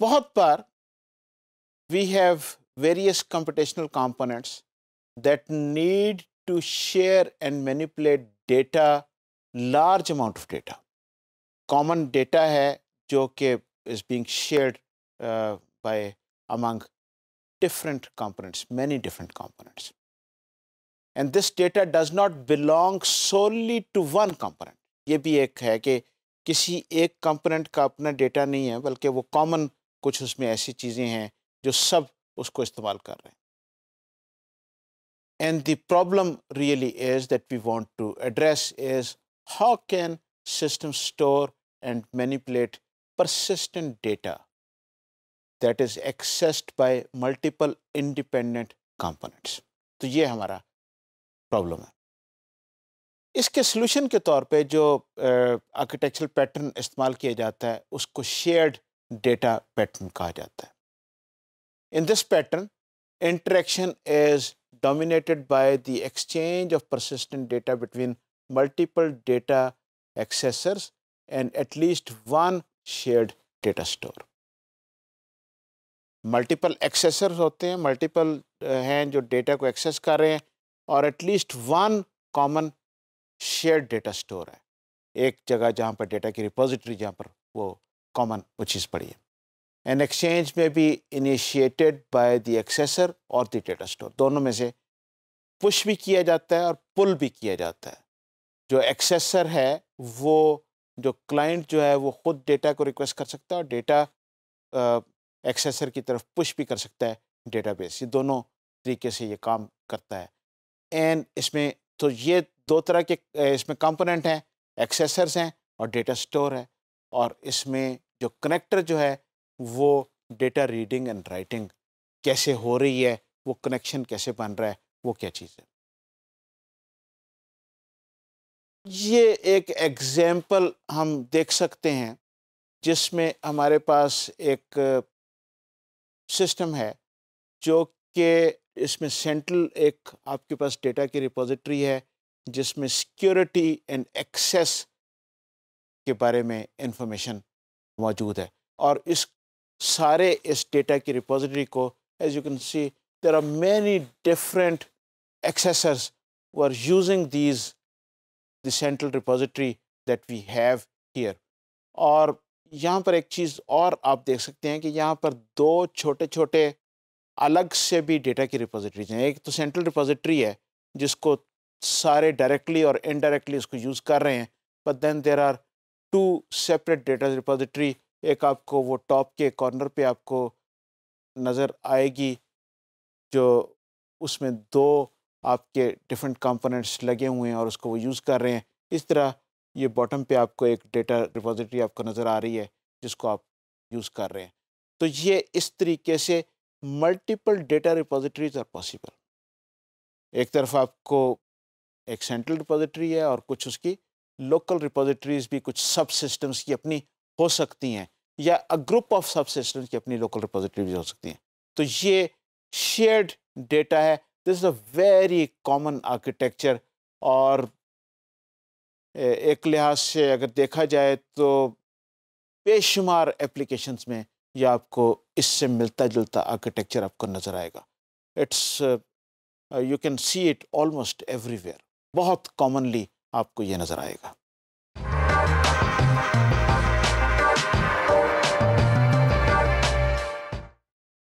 बहुत बार we have various computational components that need to share and manipulate data large amount of data common data है जो कि is being shared uh, by among different components many different components and this data does not belong solely to one component ये भी एक है कि किसी एक कंपोनेंट का अपना डेटा नहीं है बल्कि वो कॉमन कुछ उसमें ऐसी चीज़ें हैं, जो सब उसको इस्तेमाल कर रहे हैं। And the problem really is that we want to address is how can system store and manipulate persistent data that is accessed by multiple independent components तो ये हमारा प्रॉब्लम है। इसके सोल्यूशन के तौर पे जो आर्किटेक्चरल पैटर्न इस्तेमाल किया जाता है, उसको शेयर्ड डेटा पैटर्न कहा जाता है। In this pattern interaction is dominated by the exchange of persistent data between multiple data accessors and at least one shared data store multiple accessor होते हैं मल्टीपल हैं जो डेटा को एक्सेस कर रहे हैं और at least one common shared data store है। एक जगह जहाँ पर डेटा की रिपोजिटरी जहाँ पर वो कॉमन वो चीज़ पड़ी है। An exchange may be initiated by the accessor or the data store. दोनों में से पुश भी किया जाता है और पुल भी किया जाता है। जो एक्सेसर है, वो, जो क्लाइंट जो है, वो खुद डेटा को रिक्वेस्ट कर सकता है और डेटा एक्सेसर की तरफ़ पुश भी कर सकता है डेटाबेस ये दोनों तरीके से ये काम करता है। एंड इसमें तो ये दो तरह के, इसमें कंपोनेंट हैं एक्सेसर्स हैं और डेटा स्टोर है। और इसमें जो कनेक्टर जो है, वो डेटा रीडिंग एंड राइटिंग कैसे हो रही है, वो कनेक्शन कैसे बन रहा है, वो क्या चीज़ है? ये एक एग्ज़ाम्पल हम देख सकते हैं, जिसमें हमारे पास एक सिस्टम है, जो कि इसमें सेंट्रल एक आपके पास डेटा की रिपोजिटरी है, जिसमें सिक्योरिटी एंड एक्सेस के बारे में इंफॉर्मेशन मौजूद है। और इस सारे इस डेटा की रिपोजिटरी को as you can see there are many different accessors who are using these, the central repository that we और यहाँ पर एक चीज़ और आप देख सकते हैं कि यहाँ पर दो छोटे छोटे अलग से भी डेटा की रिपोजिटरीज हैं। एक तो सेंट्रल रिपोजिटरी है, जिसको सारे डायरेक्टली और इनडायरेक्टली उसको यूज़ कर रहे हैं but then there are two separate data repository एक आपको वो टॉप के कॉर्नर पे आपको नज़र आएगी, जो उसमें दो आपके डिफरेंट कंपोनेंट्स लगे हुए हैं और उसको वो यूज़ कर रहे हैं। इस तरह ये बॉटम पे आपको एक डेटा रिपोजिटरी आपको नज़र आ रही है, जिसको आप यूज़ कर रहे हैं। तो ये इस तरीके से multiple data repositories are possible एक तरफ़ आपको एक सेंट्रल रिपोजिटरी है और कुछ उसकी लोकल रिपोजिटरीज भी कुछ सब सिस्टम्स की अपनी हो सकती हैं, या a group of subsystems की अपनी लोकल रिपोजिटरी हो सकती हैं। तो ये शेयर्ड डेटा है। This is a very common architecture और एक लिहाज से अगर देखा जाए तो बेशुमार एप्लीकेशंस में ये आपको इससे मिलता जुलता आर्किटेक्चर आपको नज़र आएगा। It's you can see it almost everywhere बहुत कॉमनली आपको ये नज़र आएगा।